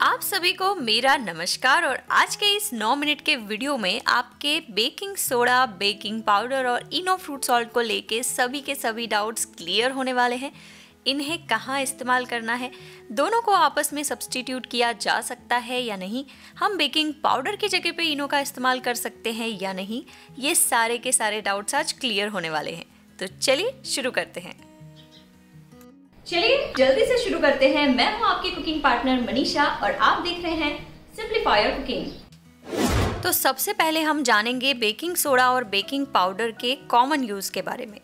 आप सभी को मेरा नमस्कार और आज के इस 9 मिनट के वीडियो में आपके बेकिंग सोडा, बेकिंग पाउडर और इनो फ्रूट सॉल्ट को लेके सभी के सभी डाउट्स क्लियर होने वाले हैं। इन्हें कहाँ इस्तेमाल करना है? दोनों को आपस में सब्सटीट्यूट किया जा सकता है या नहीं? हम बेकिंग पाउडर की जगह पे इनो का इस्तेमाल कर सकते हैं या नहीं? ये सारे के सारे डाउट्स आज क्लियर होने वाले हैं। तो चलिए शुरू करते हैं। चलिए, जल्दी से शुरू करते हैं। मैं हूँ आपकी कुकिंग पार्टनर मनीषा और आप देख रहे हैं सिंप्लीफायर कुकिंग तो सबसे पहले हम जानेंगे बेकिंग सोडा और बेकिंग पाउडर के कॉमन यूज़ के बारे में।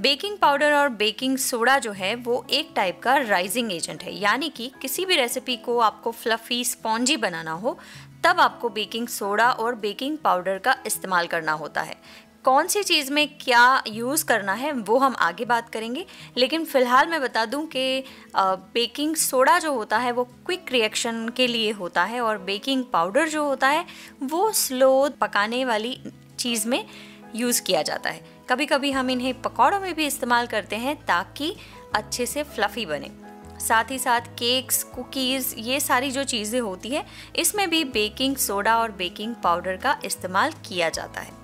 बेकिंग पाउडर और बेकिंग सोडा जो है, वो एक टाइप का राइजिंग एजेंट है। यानी कि किसी भी रेसिपी को आपको फ्लफी स्पॉन्जी बनाना हो, तब आपको बेकिंग सोडा और बेकिंग पाउडर का इस्तेमाल करना होता है। कौन सी चीज़ में क्या यूज़ करना है, वो हम आगे बात करेंगे। लेकिन फ़िलहाल मैं बता दूँ कि बेकिंग सोडा जो होता है, वो क्विक रिएक्शन के लिए होता है और बेकिंग पाउडर जो होता है, वो स्लो पकाने वाली चीज़ में यूज़ किया जाता है। कभी कभी हम इन्हें पकौड़ों में भी इस्तेमाल करते हैं ताकि अच्छे से फ्लफ़ी बने। साथ ही साथ केक्स, कुकीज़, ये सारी जो चीज़ें होती है, इसमें भी बेकिंग सोडा और बेकिंग पाउडर का इस्तेमाल किया जाता है।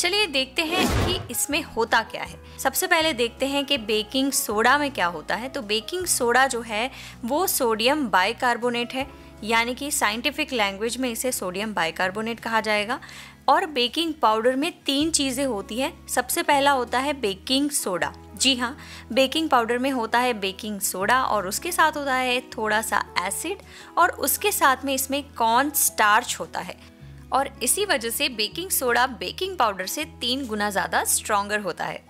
चलिए देखते हैं कि इसमें होता क्या है। सबसे पहले देखते हैं कि बेकिंग सोडा में क्या होता है। तो बेकिंग सोडा जो है, वो सोडियम बाइकार्बोनेट है। यानी कि साइंटिफिक लैंग्वेज में इसे सोडियम बाइकार्बोनेट कहा जाएगा। और बेकिंग पाउडर में तीन चीज़ें होती हैं। सबसे पहला होता है बेकिंग सोडा। जी हाँ बेकिंग पाउडर में होता है बेकिंग सोडा और उसके साथ होता है थोड़ा सा एसिड। और उसके साथ में इसमें कॉर्न स्टार्च होता है। और इसी वजह से बेकिंग सोडा, बेकिंग पाउडर से तीन गुना ज़्यादा स्ट्रॉन्गर होता है।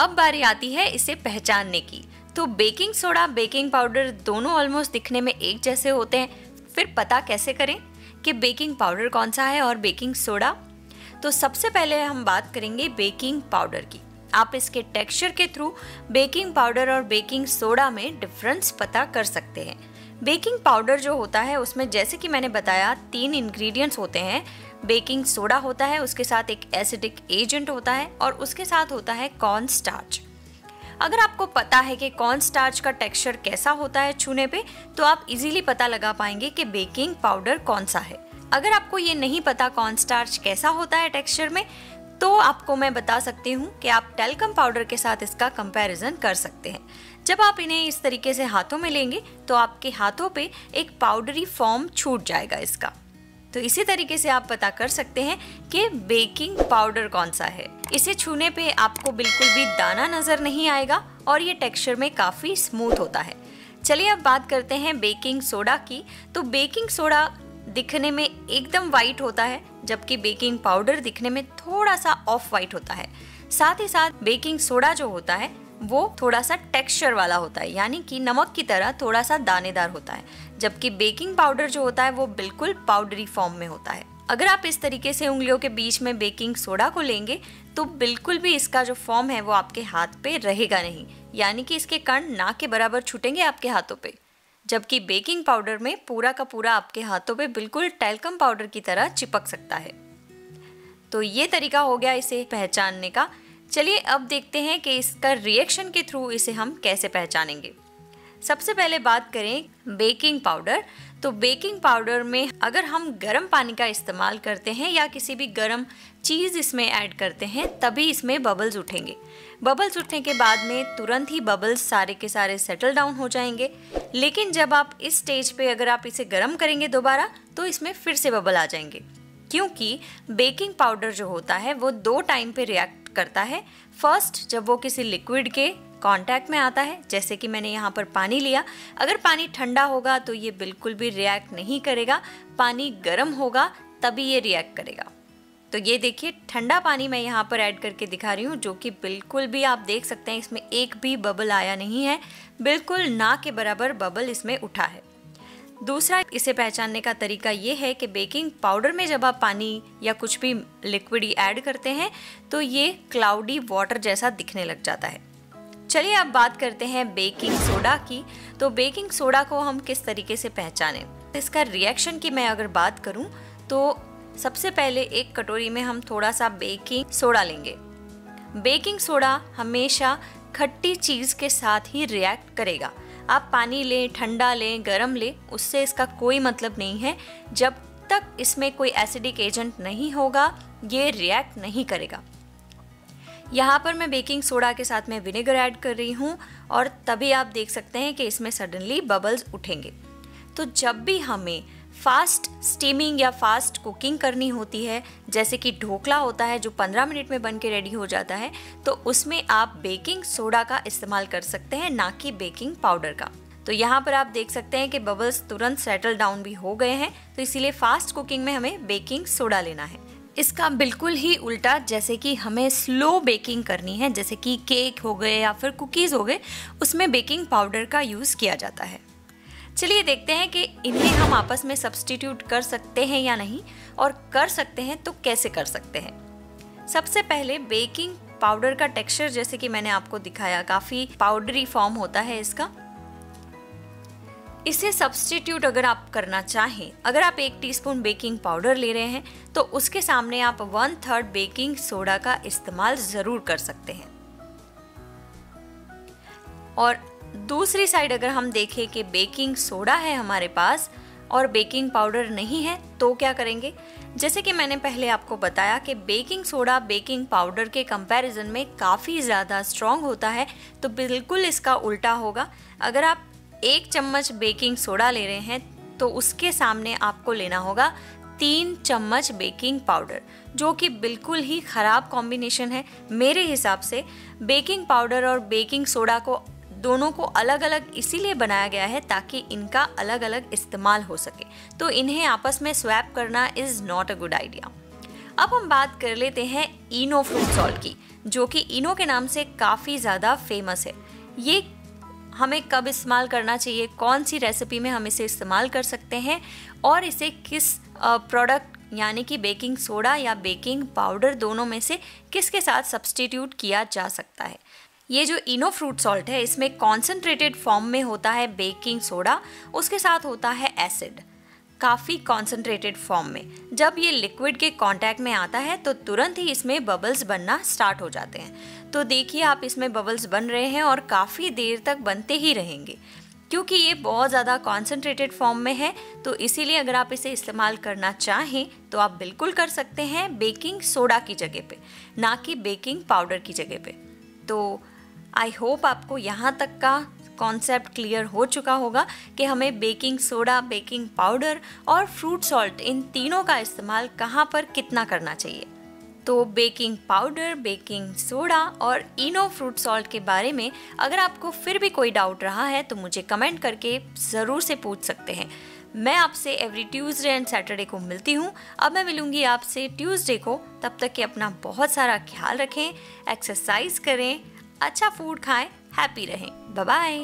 अब बारी आती है इसे पहचानने की। तो बेकिंग सोडा, बेकिंग पाउडर दोनों ऑलमोस्ट दिखने में एक जैसे होते हैं। फिर पता कैसे करें कि बेकिंग पाउडर कौन सा है और बेकिंग सोडा? तो सबसे पहले हम बात करेंगे बेकिंग पाउडर की। आप इसके टेक्सचर के थ्रू बेकिंग पाउडर और बेकिंग सोडा में डिफरेंस पता कर सकते हैं। बेकिंग पाउडर जो होता है, उसमें जैसे कि मैंने बताया, तीन इंग्रेडिएंट्स होते हैं। बेकिंग सोडा होता है, उसके साथ एक एसिडिक एजेंट होता है और उसके साथ होता है कॉर्न स्टार्च अगर आपको पता है कि कॉर्न स्टार्च का टेक्सचर कैसा होता है छूने पे तो आप इजीली पता लगा पाएँगे कि बेकिंग पाउडर कौन सा है। अगर आपको ये नहीं पता कॉर्न स्टार्च कैसा होता है टेक्सचर में तो आपको मैं बता सकती हूँ कि आप टेलकम पाउडर के साथ इसका कंपैरिजन कर सकते हैं। जब आप इन्हें इस तरीके से हाथों में लेंगे तो आपके हाथों पे एक पाउडरी फॉर्म छूट जाएगा इसका। तो इसी तरीके से आप पता कर सकते हैं कि बेकिंग पाउडर कौन सा है। इसे छूने पे आपको बिल्कुल भी दाना नज़र नहीं आएगा और ये टेक्सचर में काफ़ी स्मूथ होता है। चलिए अब बात करते हैं बेकिंग सोडा की। तो बेकिंग सोडा दिखने में एकदम वाइट होता है, जबकि बेकिंग पाउडर दिखने में थोड़ा सा ऑफ़ वाइट होता है। साथ ही साथ बेकिंग सोडा जो होता है वो थोड़ा सा टेक्सचर वाला होता है, यानी कि नमक की तरह थोड़ा सा दानेदार होता है, जबकि बेकिंग पाउडर जो होता है वो बिल्कुल पाउडरी फॉर्म में होता है। अगर आप इस तरीके से उंगलियों के बीच में बेकिंग सोडा को लेंगे तो बिल्कुल भी इसका जो फॉर्म है वो आपके हाथ पे रहेगा नहीं, यानी कि इसके कण ना के बराबर छूटेंगे आपके हाथों पे। जबकि बेकिंग पाउडर में पूरा का पूरा आपके हाथों पे बिल्कुल टेलकम पाउडर की तरह चिपक सकता है। तो ये तरीका हो गया इसे पहचानने का। चलिए अब देखते हैं कि इसका रिएक्शन के थ्रू इसे हम कैसे पहचानेंगे। सबसे पहले बात करें बेकिंग पाउडर तो बेकिंग पाउडर में अगर हम गर्म पानी का इस्तेमाल करते हैं या किसी भी गर्म चीज़ इसमें ऐड करते हैं, तभी इसमें बबल्स उठेंगे। बबल्स उठने के बाद में तुरंत ही बबल्स सारे के सारे सेटल डाउन हो जाएँगे। लेकिन जब आप इस स्टेज पे अगर आप इसे गर्म करेंगे दोबारा तो इसमें फिर से बबल आ जाएँगे। क्योंकि बेकिंग पाउडर जो होता है, वो दो टाइम पे रिएक्ट करता है। फ़र्स्ट जब वो किसी लिक्विड के कांटेक्ट में आता है, जैसे कि मैंने यहाँ पर पानी लिया, अगर पानी ठंडा होगा तो ये बिल्कुल भी रिएक्ट नहीं करेगा, पानी गर्म होगा, तभी ये रिएक्ट करेगा। तो ये देखिए, ठंडा पानी मैं यहाँ पर ऐड करके दिखा रही हूँ, जो कि बिल्कुल भी आप देख सकते हैं, इसमें एक भी बबल आया नहीं है, बिल्कुल ना के बराबर बबल इसमें उठा है। दूसरा इसे पहचानने का तरीका ये है कि बेकिंग पाउडर में जब आप पानी या कुछ भी लिक्विड ऐड करते हैं तो ये क्लाउडी वाटर जैसा दिखने लग जाता है। चलिए अब बात करते हैं बेकिंग सोडा की। तो बेकिंग सोडा को हम किस तरीके से पहचानें? इसका रिएक्शन की मैं अगर बात करूँ तो सबसे पहले एक कटोरी में हम थोड़ा सा बेकिंग सोडा लेंगे। बेकिंग सोडा हमेशा खट्टी चीज़ के साथ ही रिएक्ट करेगा। आप पानी लें, ठंडा लें, गर्म लें, उससे इसका कोई मतलब नहीं है। जब तक इसमें कोई एसिडिक एजेंट नहीं होगा, ये रिएक्ट नहीं करेगा। यहाँ पर मैं बेकिंग सोडा के साथ में विनेगर ऐड कर रही हूँ और तभी आप देख सकते हैं कि इसमें सडनली बबल्स उठेंगे। तो जब भी हमें फास्ट स्टीमिंग या फास्ट कुकिंग करनी होती है, जैसे कि ढोकला होता है जो 15 मिनट में बन के रेडी हो जाता है तो उसमें आप बेकिंग सोडा का इस्तेमाल कर सकते हैं, ना कि बेकिंग पाउडर का। तो यहाँ पर आप देख सकते हैं कि बबल्स तुरंत सेटल डाउन भी हो गए हैं तो इसीलिए फास्ट कुकिंग में हमें बेकिंग सोडा लेना है। इसका बिल्कुल ही उल्टा, जैसे कि हमें स्लो बेकिंग करनी है, जैसे कि केक हो गए या फिर कुकीज़ हो गए, उसमें बेकिंग पाउडर का यूज़ किया जाता है। चलिए देखते हैं कि इन्हें हम आपस में सब्सटीट्यूट कर सकते हैं या नहीं, और कर सकते हैं तो कैसे कर सकते हैं। सबसे पहले बेकिंग पाउडर का टेक्सचर जैसे कि मैंने आपको दिखाया, काफ़ी पाउडरी फॉर्म होता है इसका। इसे सब्सटीट्यूट अगर आप करना चाहें, अगर आप एक टीस्पून बेकिंग पाउडर ले रहे हैं तो उसके सामने आप वन थर्ड बेकिंग सोडा का इस्तेमाल ज़रूर कर सकते हैं। और दूसरी साइड अगर हम देखें कि बेकिंग सोडा है हमारे पास और बेकिंग पाउडर नहीं है तो क्या करेंगे? जैसे कि मैंने पहले आपको बताया कि बेकिंग सोडा, बेकिंग पाउडर के कंपैरिजन में काफ़ी ज़्यादा स्ट्रॉन्ग होता है तो बिल्कुल इसका उल्टा होगा। अगर आप एक चम्मच बेकिंग सोडा ले रहे हैं तो उसके सामने आपको लेना होगा तीन चम्मच बेकिंग पाउडर, जो कि बिल्कुल ही ख़राब कॉम्बिनेशन है। मेरे हिसाब से बेकिंग पाउडर और बेकिंग सोडा को दोनों को अलग अलग इसीलिए बनाया गया है ताकि इनका अलग अलग इस्तेमाल हो सके। तो इन्हें आपस में स्वैप करना is not a good idea अब हम बात कर लेते हैं इनो फ्रूट सॉल्ट की, जो कि इनो के नाम से काफ़ी ज़्यादा फ़ेमस है। ये हमें कब इस्तेमाल करना चाहिए? कौन सी रेसिपी में हम इसे इस्तेमाल कर सकते हैं? और इसे किस प्रोडक्ट यानी कि बेकिंग सोडा या बेकिंग पाउडर दोनों में से किसके साथ सब्सटीट्यूट किया जा सकता है? ये जो इनो फ्रूट सॉल्ट है, इसमें कॉन्सेंट्रेटेड फॉर्म में होता है बेकिंग सोडा, उसके साथ होता है एसिड काफ़ी कॉन्सेंट्रेटेड फॉर्म में। जब ये लिक्विड के कांटेक्ट में आता है तो तुरंत ही इसमें बबल्स बनना स्टार्ट हो जाते हैं। तो देखिए आप इसमें बबल्स बन रहे हैं और काफ़ी देर तक बनते ही रहेंगे। क्योंकि ये बहुत ज़्यादा कॉन्सेंट्रेटेड फॉर्म में है तो इसीलिए अगर आप इसे इस्तेमाल करना चाहें तो आप बिल्कुल कर सकते हैं बेकिंग सोडा की जगह पे, ना कि बेकिंग पाउडर की जगह पे। तो आई होप आपको यहाँ तक का कॉन्सेप्ट क्लियर हो चुका होगा कि हमें बेकिंग सोडा बेकिंग पाउडर और फ्रूट सॉल्ट इन तीनों का इस्तेमाल कहाँ पर कितना करना चाहिए। तो बेकिंग पाउडर बेकिंग सोडा और इनो फ्रूट सॉल्ट के बारे में अगर आपको फिर भी कोई डाउट रहा है तो मुझे कमेंट करके ज़रूर से पूछ सकते हैं। मैं आपसे एवरी ट्यूसडे एंड सैटरडे को मिलती हूँ। अब मैं मिलूँगी आपसे ट्यूसडे को। तब तक कि अपना बहुत सारा ख्याल रखें एक्सरसाइज करें अच्छा फ़ूड खाएँ हैप्पी रहें। बाय